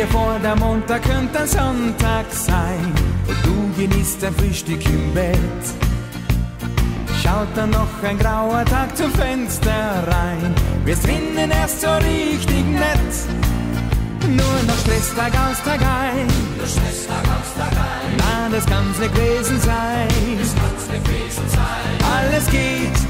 Dir vor, der Montag könnte ein Sonntag sein und du genießt dein Frühstück im Bett. Schaut dann noch ein grauer Tag zum Fenster rein, wirst drinnen erst so richtig nett. Nur noch Stress Tag aus Tag ein. Nur Stress Tag aus Tag ein. Na, das kann's nicht gewesen sein. Das kann's nicht gewesen sein. Alles geht,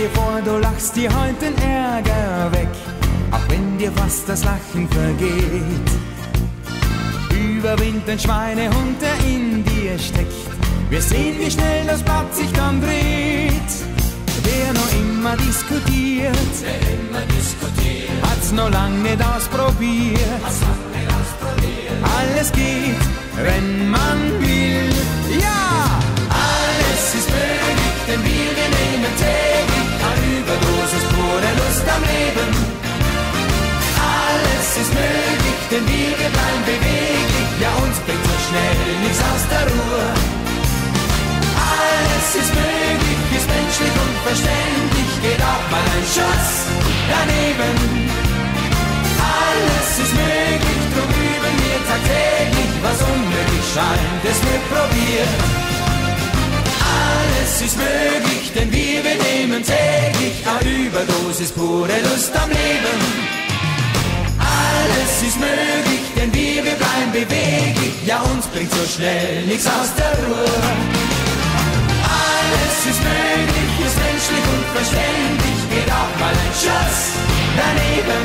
dir vor, du lachst dir heute den Ärger weg, auch wenn dir fast das Lachen vergeht. Überwind den Schweinehund, der in dir steckt. Wir sehen, wie schnell das Blatt sich dann dreht. Wer noch immer diskutiert, hat's noch lang nicht ausprobiert. was haben wir ausprobiert? Alles geht, wenn man will. Ein Schuss daneben. Alles ist möglich, drum üben wir tagtäglich, was unmöglich scheint, es wird probiert. Alles ist möglich, denn wir, wir nehmen täglich eine Überdosis pure Lust am Leben. Alles ist möglich, denn wir, wir bleiben beweglich, ja uns bringt so schnell nichts aus der Ruhe. Daneben.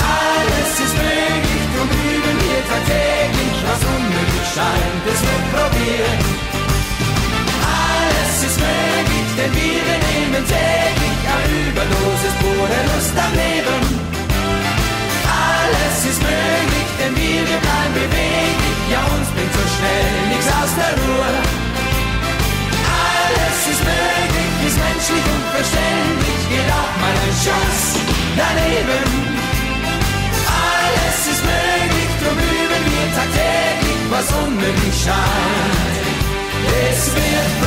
Alles ist möglich, drum üben wir tagtäglich, was unmöglich scheint, es wird probiert. Daneben. Alles ist möglich, drum üben wir tagtäglich, was unmöglich scheint. Es wird.